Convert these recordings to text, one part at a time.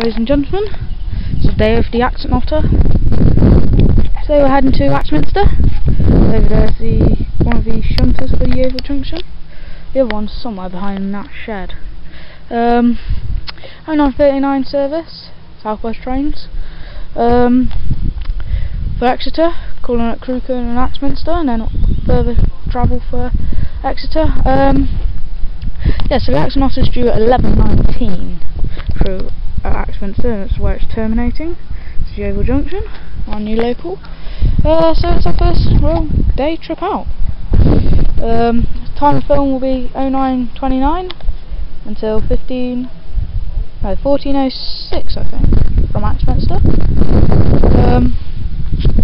ladies and gentlemen. It's the day of the Accent Otter. So we're heading to Axminster. Over there's the one of the shunters for Yeovil Junction. The other one's somewhere behind that shed. Um, 0939 service, Southwest Trains. Um, for Exeter, calling at Crewkerne and Axminster, and then further travel for Exeter. Um, yeah, so the Otter is due at 11.19 through at Axminster, that's where it's terminating. It's Yeovil Junction, our new local. Uh, so it's our first real day trip out. Um, time of film will be 09.29 until 15, no, 14.06 I think, from Axminster. Um,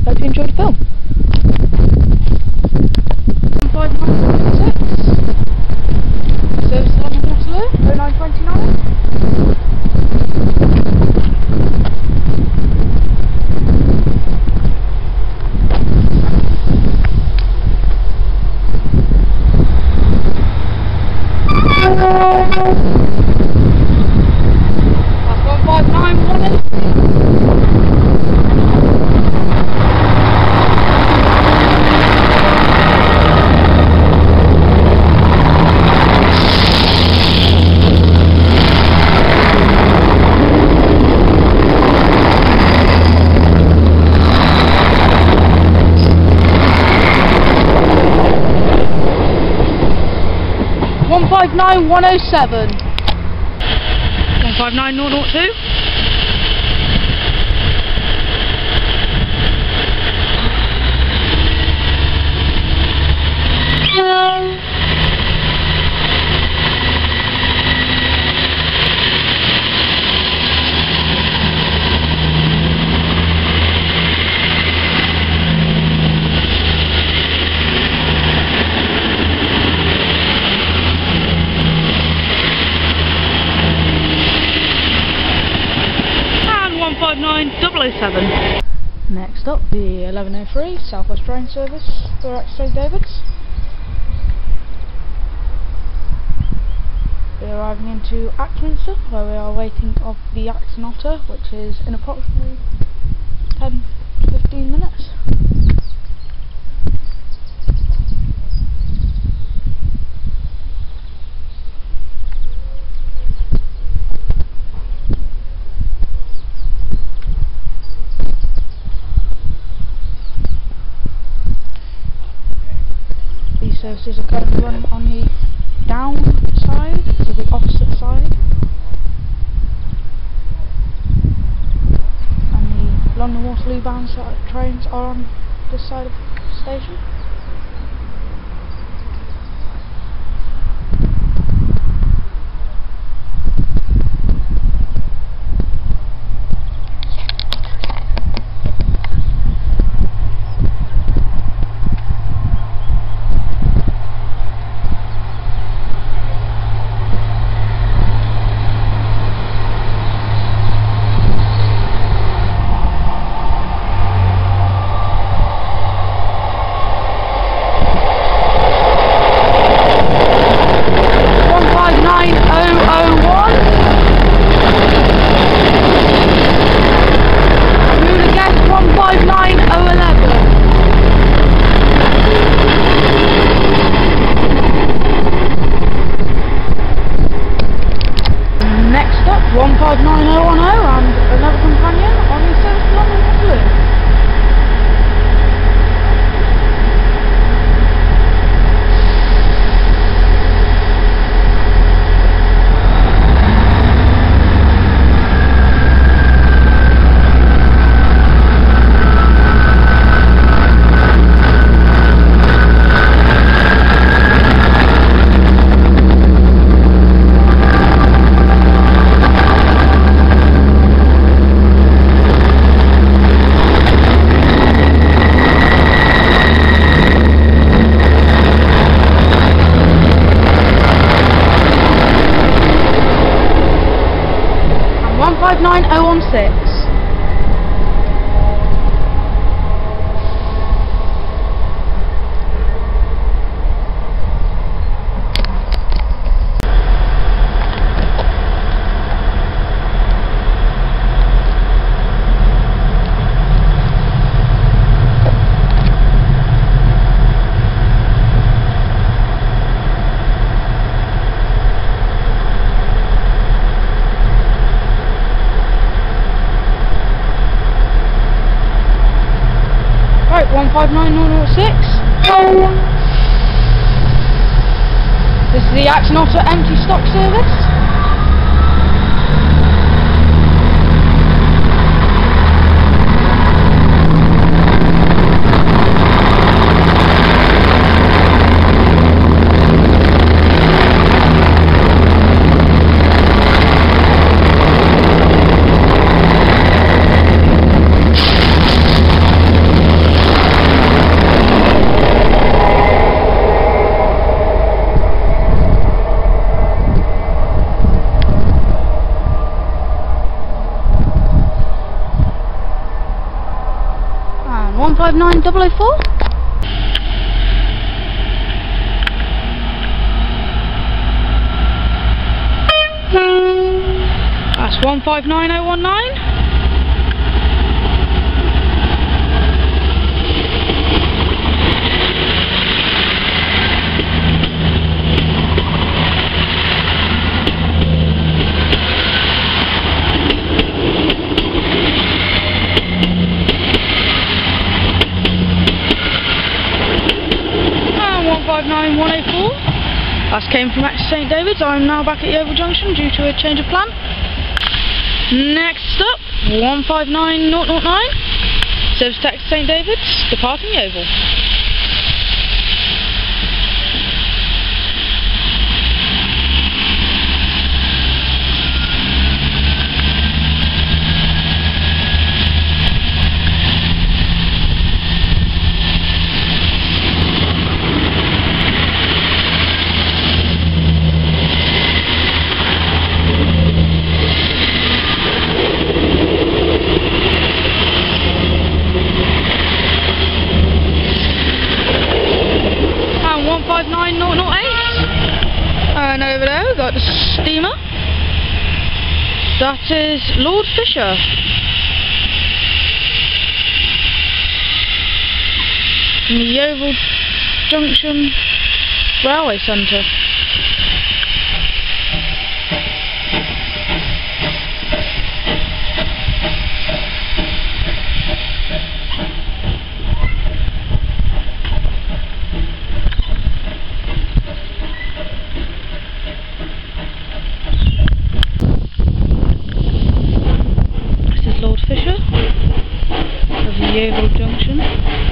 hope you enjoyed the film. 5946. Service London Waterloo, 0929. That's 1591. One five nine one oh seven. One five nine zero zero two. 007. Next up, the 1103 Southwest Train Service for St David's. We're arriving into Axminster, where we are waiting of the Axon Otter, which is in approximately 10-15 minutes. Services are currently running on the down side, so the opposite side. And the London Waterloo bound si- uh, trains are on this side of the station. This is the Action Otter empty stock service. And 159004. That's 159019. 159184. That's came from St David's. I'm now back at Yeovil Junction due to a change of plan. Next up, 159009. Service Tax St David's, departing Yeovil. And 159008. And over there we've got the steamer. That is Lord Fisher. From the Yeovil Junction Railway Centre. Yeovil Junction.